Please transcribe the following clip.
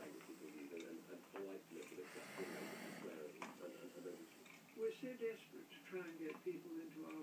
and, and, politeness and accepting language and, and, and, We're so desperate to try and get people into our